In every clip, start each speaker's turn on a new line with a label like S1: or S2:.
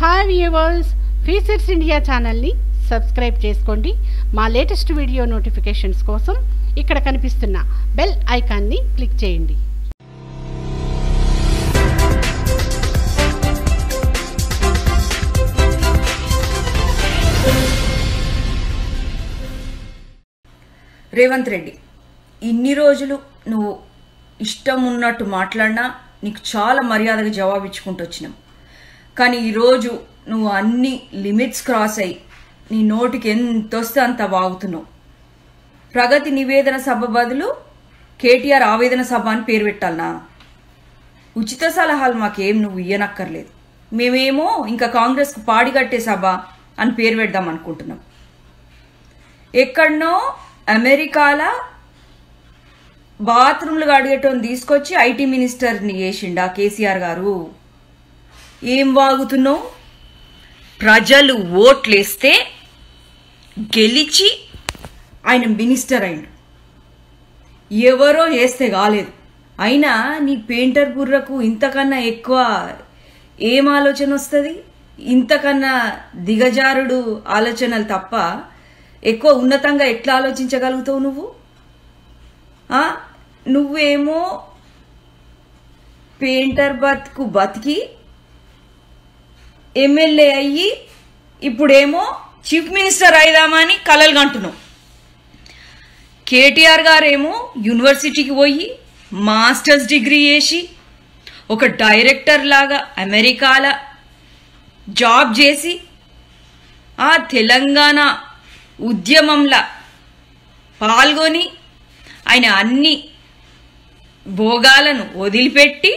S1: Hi viewers features India ఛానల్ని subscribe చేసుకోండి. మా లేటెస్ట్ వీడియో నోటిఫికేషన్స్ కోసం ఇక్కడ కనిపిస్తున్న బెల్ ఐకాన్ని క్లిక్ చేయండి.
S2: రేవంత్ రెడ్డి ఇన్ని రోజులు నువ్వు ఇష్టం ఉన్నట్టు మాట్లాడినా నీకు చాలా మర్యాదగా జవాబు ఇచ్చుకుంటూ వచ్చినాం. కానీ ఈరోజు నువ్వు అన్ని లిమిట్స్ క్రాస్ అయ్యి నీ నోటికి ఎంత వస్తే అంత బాగుతున్నావు ప్రగతి నివేదన సభ బదులు కేటీఆర్ ఆవేదన సభ అని పేరు పెట్టాలనా? ఉచిత సలహాలు మాకేం నువ్వు ఇయ్యనక్కర్లేదు. మేమేమో ఇంకా కాంగ్రెస్కు పాడిగట్టే సభ అని పేరు పెడదాం అనుకుంటున్నాం. ఎక్కడనో అమెరికాలో బాత్రూమ్లు అడిగేటోని తీసుకొచ్చి ఐటీ మినిస్టర్ని చేసిండా కేసీఆర్ గారు? ఏం వాగుతున్నావు? ప్రజలు ఓట్లేస్తే గెలిచి ఆయన మినిస్టర్ అయిండు ఎవరో వేస్తే కాలేదు. అయినా నీ పెయింటర్ బుర్రకు ఇంతకన్నా ఎక్కువ ఏం ఆలోచన వస్తుంది? ఇంతకన్నా దిగజారుడు ఆలోచనలు తప్ప ఎక్కువ ఉన్నతంగా ఎట్లా ఆలోచించగలుగుతావు నువ్వు? నువ్వేమో పెయింటర్ బతుకు బతికి ఎమ్మెల్యే అయ్యి ఇప్పుడేమో చీఫ్ మినిస్టర్ అయిదామని కలలు కంటున్నావు కేటీఆర్ గారేమో యూనివర్సిటీకి పోయి మాస్టర్స్ డిగ్రీ చేసి ఒక డైరెక్టర్ లాగా అమెరికాల జాబ్ చేసి ఆ తెలంగాణ ఉద్యమంలా పాల్గొని ఆయన అన్ని భోగాలను వదిలిపెట్టి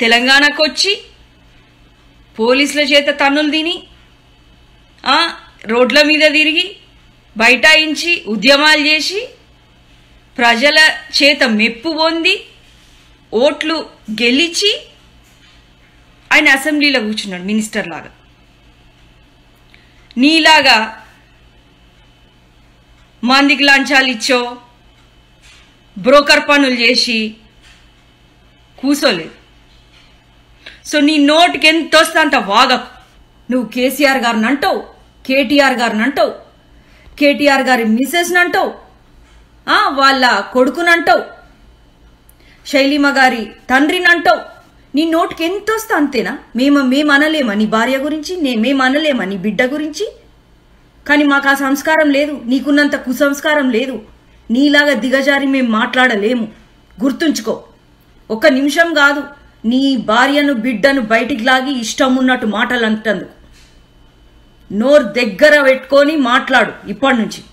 S2: తెలంగాణకు వచ్చి పోలీసుల చేత తన్నులు తిని రోడ్ల మీద తిరిగి బైఠాయించి ఉద్యమాలు చేసి ప్రజల చేత మెప్పు పొంది ఓట్లు గెలిచి ఆయన అసెంబ్లీలో కూర్చున్నాడు మినిస్టర్ లాగా. నీలాగా మందికి లంచాలు ఇచ్చో బ్రోకర్ పనులు చేసి కూసోలేదు. సో నీ నోటికి ఎంత వస్తే అంత వాగకు. నువ్వు కేసీఆర్ గారిని అంటావు కేటీఆర్ గారిని అంటావు కేటీఆర్ గారి మిసెస్ని అంటావు వాళ్ళ కొడుకునంటావు శైలిమ గారి తండ్రిని అంటావు. నీ నోటికి ఎంత వస్తా అంతేనా? మేము మేము అనలేమా నీ భార్య గురించి? నే మేము అనలేమా నీ బిడ్డ గురించి? కానీ మాకు ఆ సంస్కారం లేదు నీకున్నంత కుసంస్కారం లేదు. నీలాగా దిగజారి మేము మాట్లాడలేము. గుర్తుంచుకో. ఒక్క నిమిషం కాదు నీ భార్యను బిడ్డను బయటికి లాగి ఇష్టం ఉన్నట్టు మాటలు అంటందుకు నోరు దగ్గర పెట్టుకొని మాట్లాడు ఇప్పటి నుంచి.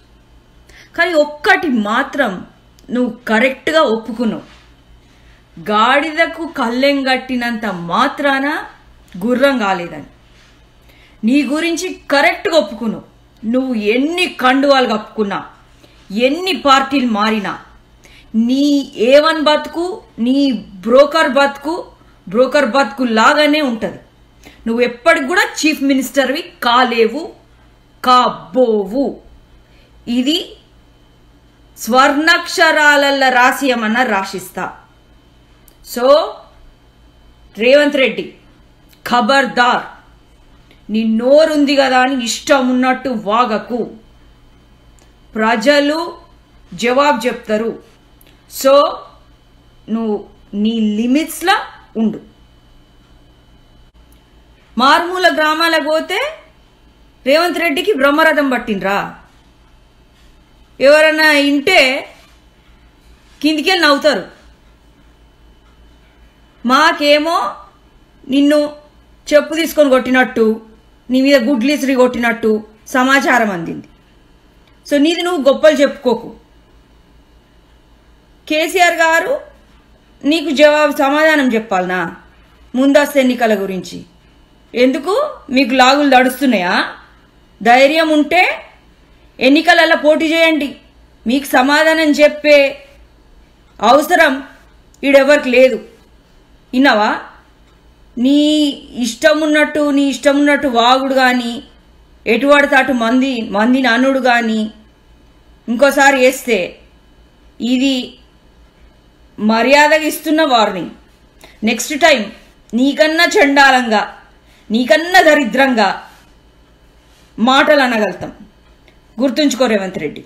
S2: కానీ ఒక్కటి మాత్రం నువ్వు కరెక్ట్గా ఒప్పుకున్నావు. గాడిదకు కళ్ళెం కట్టినంత మాత్రాన గుర్రం కాలేదని. నీ గురించి కరెక్ట్గా ఒప్పుకున్నావు. నువ్వు ఎన్ని కండువాలు కప్పుకున్నా ఎన్ని పార్టీలు మారినా నీ ఏ వన్ బతుకు నీ బ్రోకర్ బతుకు బ్రోకర్ బతుకు లాగానే ఉంటుంది. నువ్వు ఎప్పటికి కూడా చీఫ్ మినిస్టర్వి కాలేవు కాబోవు. ఇది స్వర్ణక్షరాలల్ల రాసియమన్న రాసిస్తా సో రేవంత్ రెడ్డి ఖబర్దార్. నీ నోరుంది కదా అని ఇష్టం ఉన్నట్టు వాగకు. ప్రజలు జవాబు చెప్తారు. సో నువ్వు నీ లిమిట్స్లో ఉండు. మారుమూల గ్రామాలకు పోతే రేవంత్ రెడ్డికి బ్రహ్మరథం పట్టిండ్రా. ఎవరన్నా ఇంటే కిందికెళ్ళి నవ్వుతారు. మాకేమో నిన్ను చెప్పు తీసుకొని కొట్టినట్టు నీ మీద గుడ్లీసిరి కొట్టినట్టు సమాచారం అందింది. సో నీది నువ్వు గొప్పలు చెప్పుకోకు. కేసీఆర్ గారు నీకు జవాబు సమాధానం చెప్పాలనా? ముందస్తు ఎన్నికల గురించి. ఎందుకు? మీకు లాగులు దడుస్తున్నాయా ధైర్యం ఉంటే ఎన్నికలలో పోటీ చేయండి. మీకు సమాధానం చెప్పే అవసరం ఈడెవరికి లేదు. విన్నావా? నీ ఇష్టం ఉన్నట్టు నీ ఇష్టం ఉన్నట్టు వాగుడు కానీ ఎటువాడితే అటు మంది మంది అనుడు కానీ ఇంకోసారి వేస్తే ఇది మర్యాదగా ఇస్తున్న వార్నింగ్ నెక్స్ట్ టైం నీకన్నా చండాలంగా నీకన్నా దరిద్రంగా మాటలు అనగలుగుతాం. గుర్తుంచుకో రేవంత్ రెడ్డి.